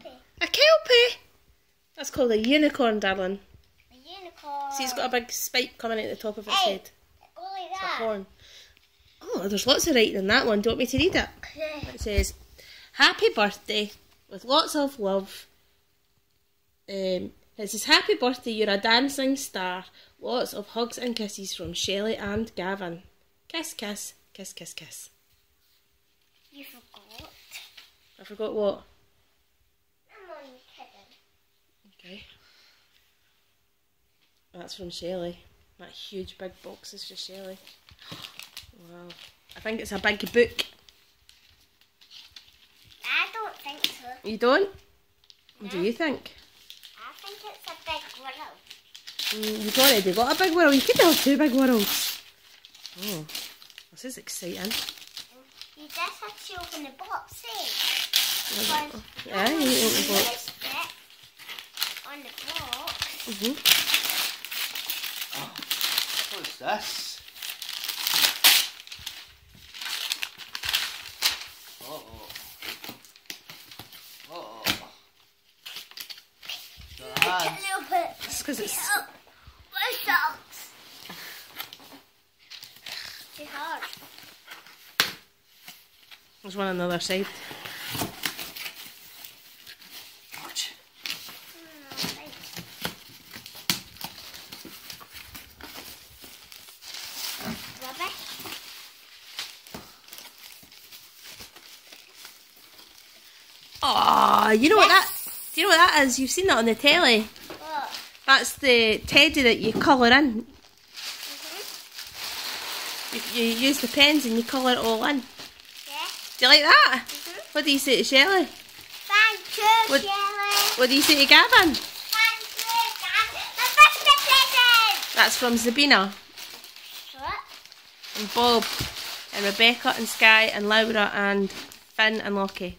kelpie. A kelpie? That's called a unicorn, darling. A unicorn. See, it's got a big spike coming out the top of its Hey. head. Go like It's a horn. Oh, there's lots of writing in that one. Do you want me to read it? It says, Happy birthday with lots of love. Um, it says, Happy birthday, you're a dancing star. Lots of hugs and kisses from Shelley and Gavin. Kiss, kiss, kiss, kiss, kiss. You forgot. I forgot what. That's from Shelley. That huge big box is for Shelley. Wow. I think it's a big book. I don't think so. You don't? What do you think? I think it's a big world. Mm, You've already got a big world. You could have two big worlds. Oh, this is exciting. You just have to open the box, eh? Yeah, you open the box. on the box. hmm What's this? Uh oh. Uh oh. Take a little bit. It's because it's. Oh, my socks. Too hard. There's one on the other side. Oh, you know what that? Do you know what that is? You've seen that on the telly. What? That's the teddy that you colour in. Mhm. You, you use the pens and you colour it all in. Yeah. Do you like that? Mhm. What do you say to Shelley? Thank you, What- Shelley. What do you say to Gavin? Thank you, Dad. My birthday present. That's from Sabina What? and Bob and Rebecca and Sky and Laura and Finn and Lockie.